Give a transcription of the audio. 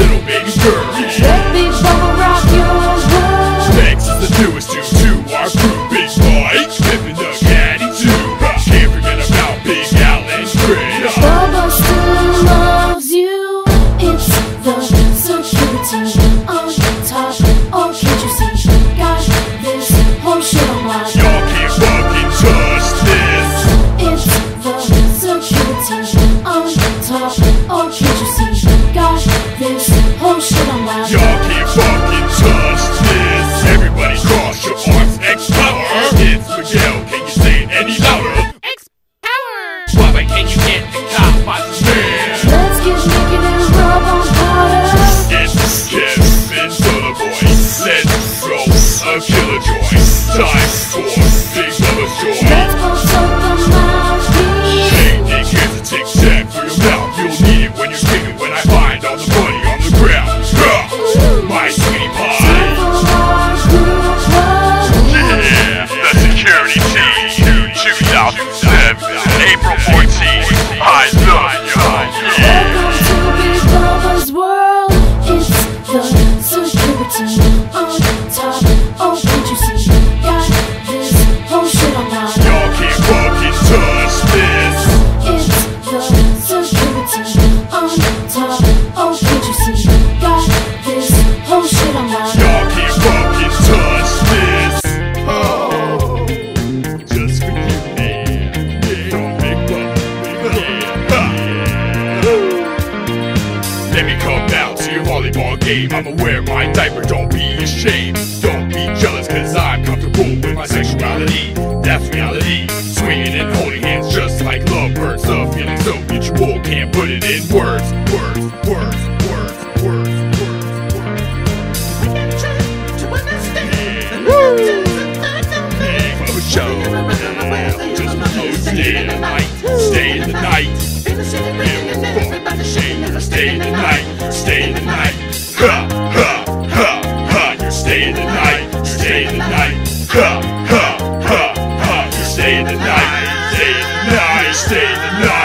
little baby girl. Yeah. and you get the cop by the. Let's get naked and rub on powder. And get into the boy. Let's go. A killer. Let me come out to your volleyball game. I'ma wear my diaper, don't be ashamed. Don't be jealous, cause I'm comfortable with my sexuality. That's reality. Swinging and holding hands just like lovebirds. The feeling so mutual, can't put it in. Words, words, words, Stay the night, stay the night. Ha, ha, ha, ha. You're staying the night, stay the night. Ha, ha, ha, ha. You're staying the night, stay the night, stay the night,